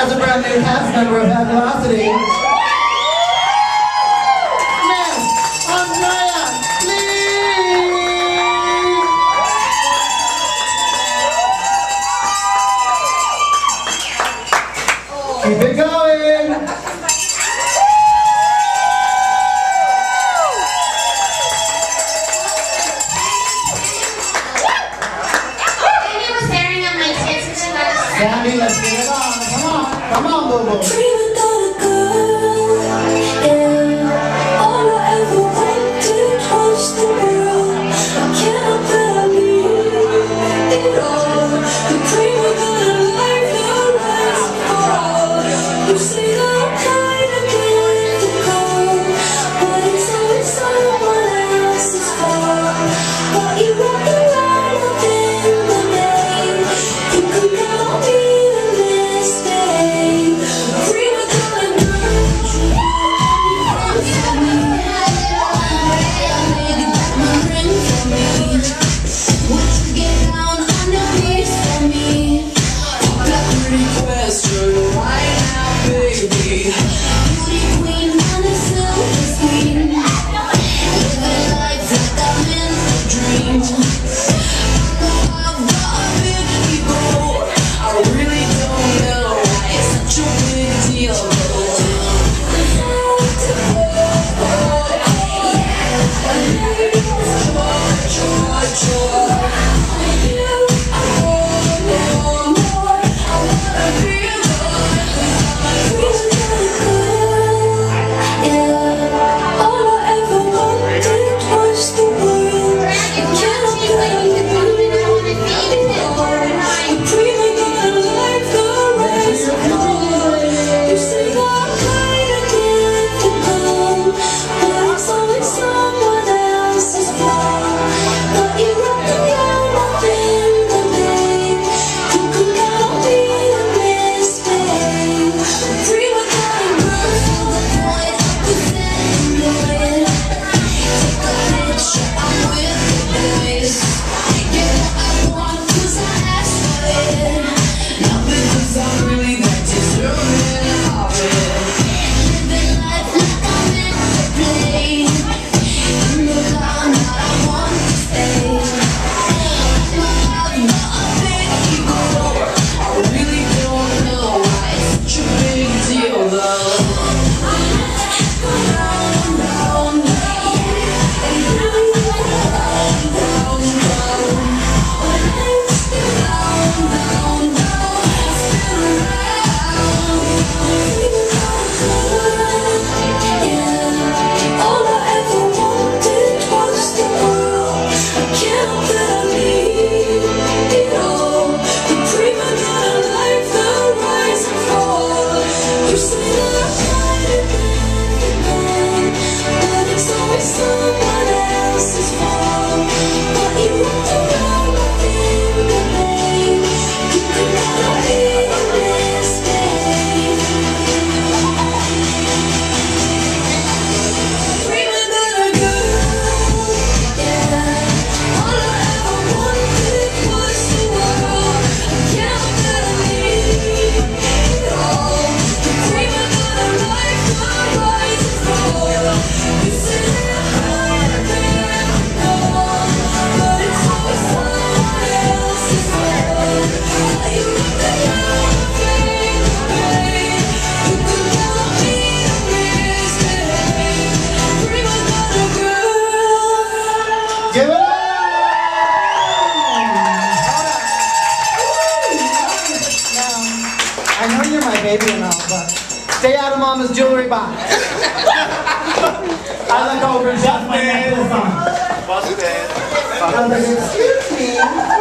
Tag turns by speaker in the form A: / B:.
A: as a brand new cast member of Bad Velocity. Miss Andrea Leigh! Keep it going! Let's get it Come on,
B: Bobo. A girl. Yeah. All I ever wanted was the world. I cannot believe it all. The dream without a life that for. You the call. But it's always someone else's fault. You the
A: true. baby and all, but stay out of mama's jewelry box. I look over and that's my neck. Um, excuse me.